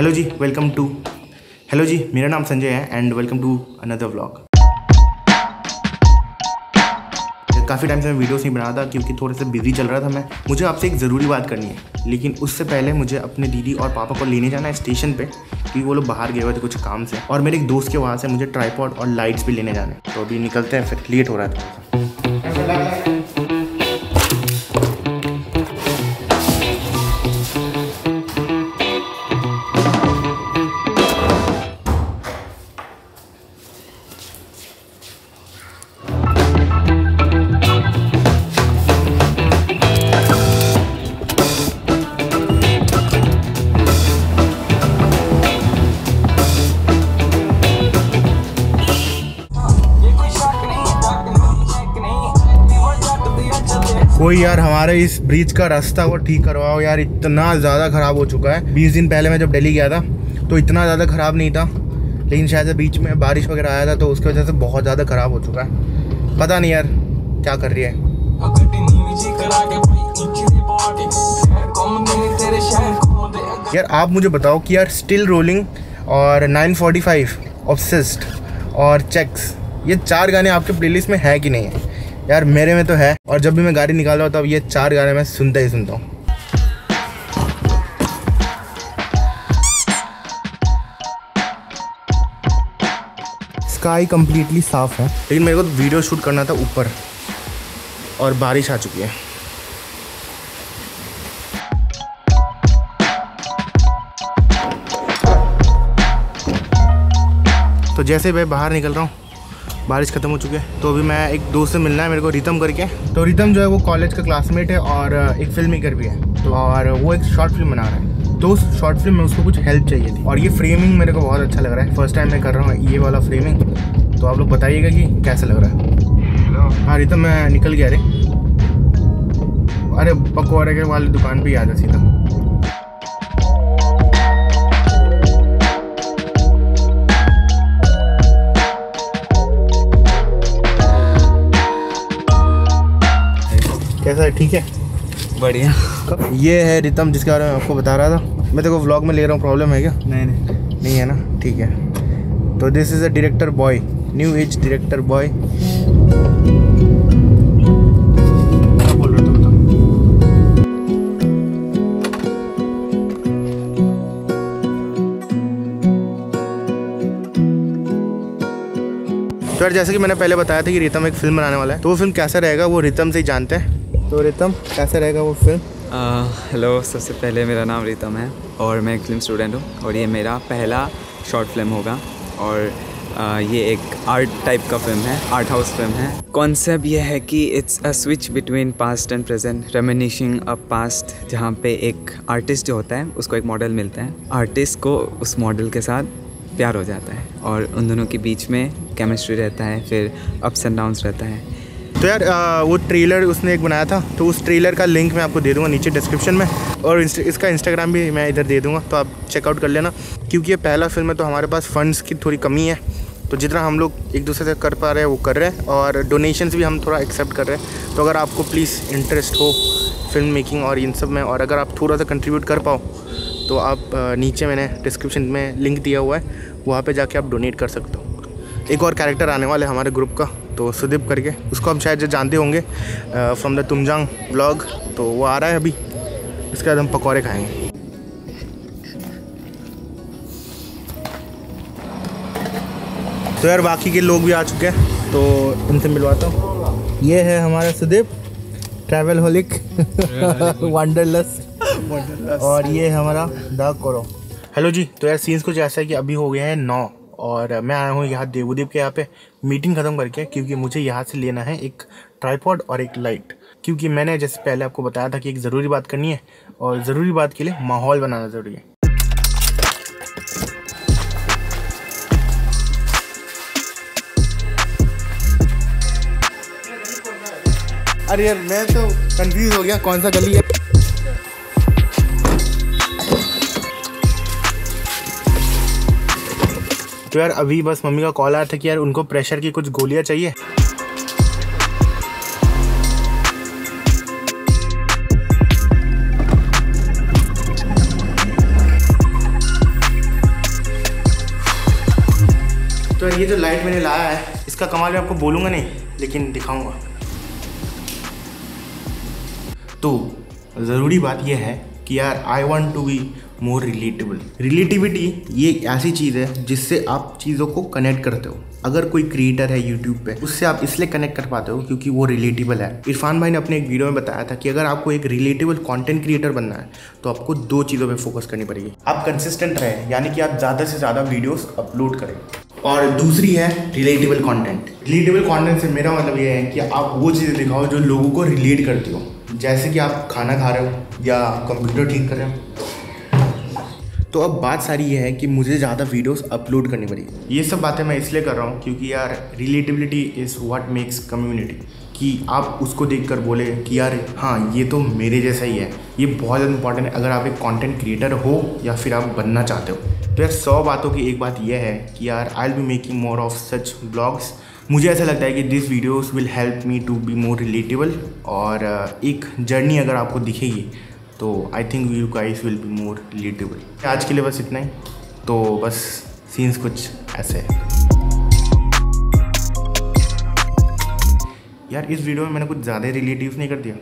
Hello ji welcome to hello ji, मेरा नाम संजय है and welcome to another vlog काफ़ी टाइम से मैं वीडियोस नहीं बना रहा था क्योंकि थोड़े से बिज़ी चल रहा था मैं। मुझे आपसे एक ज़रूरी बात करनी है, लेकिन उससे पहले मुझे अपने दीदी और पापा को लेने जाना है स्टेशन पे, क्योंकि वो लोग बाहर गए हुए थे कुछ काम से। और मेरे एक दोस्त के वहाँ से मुझे ट्राईपॉड और लाइट्स भी लेने जाने तो अभी निकलते हैं, फिर लेट हो रहा था कोई यार, हमारे इस ब्रिज का रास्ता वो ठीक करवाओ यार, इतना ज़्यादा ख़राब हो चुका है। बीस दिन पहले मैं जब दिल्ली गया था तो इतना ज़्यादा ख़राब नहीं था, लेकिन शायद बीच में बारिश वगैरह आया था तो उसकी वजह से बहुत ज़्यादा ख़राब हो चुका है। पता नहीं यार, क्या कर रही है। यार, आप मुझे बताओ कि यार स्टिल रोलिंग और 945 ऑब्सेस्ड और चेक्स ये चार गाने आपके प्लेलिस्ट में है कि नहीं? है यार मेरे में तो है। और जब भी मैं गाड़ी निकाल रहा हूँ तब ये चार गाने मैं सुनता ही सुनता हूँ। स्काई कंप्लीटली साफ़ है। लेकिन मेरे को तो वीडियो शूट करना था ऊपर। और बारिश आ चुकी है। तो जैसे मैं बाहर निकल रहा हूँ बारिश खत्म हो चुकी है। तो अभी मैं एक दोस्त से मिलना है मेरे को रितम करके। तो रितम जो है वो कॉलेज का क्लासमेट है और एक फ़िल्म मेकर भी है। तो और वो एक शॉर्ट फ़िल्म बना रहा है। तो उस शॉर्ट फ़िल्म में उसको कुछ हेल्प चाहिए थी। और ये फ्रेमिंग मेरे को बहुत अच्छा लग रहा है। फ़र्स्ट टाइम मैं कर रहा हूँ ये वाला फ्रेमिंग तो आप लोग बताइएगा कि कैसा लग रहा है। हाँ रितम मैं निकल गया अरे अरे पकौड़े के वाले दुकान पर ही आ जा सीधा। है ठीक है? बढ़िया। ये है रितम जिसके बारे में आपको बता रहा था। मैं देखो व्लॉग में ले रहा हूँ प्रॉब्लम है क्या? नहीं नहीं। नहीं है ना? ठीक है। तो this is a director boy new age director boy था तो? यार जैसे कि मैंने पहले बताया था कि रितम एक फ़िल्म बनाने वाला है तो वो फ़िल्म कैसा रहेगा वो रितम से ही जानते हैं। तो रितम कैसा रहेगा वो फ़िल्म हेलो सबसे पहले मेरा नाम रितम है और मैं एक फ़िल्म स्टूडेंट हूँ और ये मेरा पहला शॉर्ट फ़िल्म होगा और आ, ये एक आर्ट टाइप का फ़िल्म है आर्ट हाउस फ़िल्म है। कॉन्सेप्ट ये है कि it's a switch between past and present reminiscing a past जहाँ पे एक आर्टिस्ट जो होता है उसको एक मॉडल मिलता है। आर्टिस्ट को उस मॉडल के साथ प्यार हो जाता है और उन दोनों के बीच में केमिस्ट्री रहता है फिर अप्स एंड डाउन्स रहता है। तो यार आ, वो ट्रेलर उसने एक बनाया था तो उस ट्रेलर का लिंक मैं आपको दे दूँगा नीचे डिस्क्रिप्शन में और इसका इंस्टाग्राम भी मैं इधर दे दूँगा तो आप चेकआउट कर लेना क्योंकि ये पहला फ़िल्म है तो हमारे पास फंड्स की थोड़ी कमी है तो जितना हम लोग एक दूसरे से कर पा रहे हैं वो कर रहे हैं और डोनेशंस भी हम थोड़ा एक्सेप्ट कर रहे हैं तो अगर आपको प्लीज़ इंटरेस्ट हो फ़िल्म मेकिंग और इन सब में और अगर आप थोड़ा सा कंट्रीब्यूट कर पाओ तो आप नीचे मैंने डिस्क्रिप्शन में लिंक दिया हुआ है वहाँ पे जाके आप डोनेट कर सकते हो। एक और कैरेक्टर आने वाले हैं हमारे ग्रुप का तो सुदीप करके उसको हम शायद जो जानते होंगे फ्रॉम द तुमजांग ब्लॉग तो वो आ रहा है अभी। इसके बाद हम पकौड़े खाएँगे। तो यार बाकी के लोग भी आ चुके हैं तो उनसे मिलवाता हूँ। ये है हमारा सुदीप ट्रैवल होलिक वंडरलस और ये हमारा द कोरो। हेलो जी तो यार सीन्स कुछ ऐसा है कि अभी हो गया है नौ और मैं आया हूँ यहाँ देवुदीप के यहाँ पे। मीटिंग ख़त्म करके, क्योंकि मुझे यहाँ से लेना है एक ट्राईपॉड और एक लाइट क्योंकि मैंने जैसे पहले आपको बताया था कि एक ज़रूरी बात करनी है, और ज़रूरी बात के लिए माहौल बनाना ज़रूरी है। अरे यार, मैं तो कंफ्यूज हो गया, कौन सा गली है? तो यार, अभी बस मम्मी का कॉल आया था कि यार, उनको प्रेशर की कुछ गोलियाँ चाहिए। तो ये जो लाइट मैंने लाया है, इसका कमाल मैं आपको बोलूँगा नहीं, लेकिन दिखाऊँगा। तो ज़रूरी बात यह है कि यार I want to be more relatable relativity ये ऐसी चीज़ है जिससे आप चीज़ों को कनेक्ट करते हो। अगर कोई क्रिएटर है यूट्यूब पे, उससे आप इसलिए कनेक्ट कर पाते हो क्योंकि वो रिलेटेबल है। इरफान भाई ने अपने एक वीडियो में बताया था कि अगर आपको एक रिलेटेबल कंटेंट क्रिएटर बनना है तो आपको दो चीज़ों पे फोकस करनी पड़ेगी। आप कंसिस्टेंट रहें, यानी कि आप ज़्यादा से ज़्यादा वीडियोस अपलोड करें। और दूसरी है रिलेटेबल कंटेंट रिलेटेबल कंटेंट से मेरा मतलब ये है कि आप वो चीज़ें दिखाओ जो लोगों को रिलेट करती हो। जैसे कि आप खाना खा रहे हो या कंप्यूटर ठीक कर रहे हो। तो अब बात सारी ये है कि मुझे ज़्यादा वीडियोस अपलोड करनी पड़ेगी ये सब बातें मैं इसलिए कर रहा हूँ क्योंकि यार relatability is what makes community कि आप उसको देखकर बोले कि यार हाँ ये तो मेरे जैसा ही है। ये बहुत ज़्यादा इंपॉर्टेंट है। अगर आप एक कंटेंट क्रिएटर हो या फिर आप बनना चाहते हो। तो यार सौ बातों की एक बात यह है कि यार I will be making more of such blogs मुझे ऐसा लगता है कि this videos will help me to be more relatable और एक जर्नी अगर आपको दिखेगी तो I think you guys will be more relatable आज के लिए बस इतना ही। तो बस सीन्स कुछ ऐसे है। यार, इस वीडियो में मैंने कुछ ज़्यादा रिलेटिव नहीं कर दिया।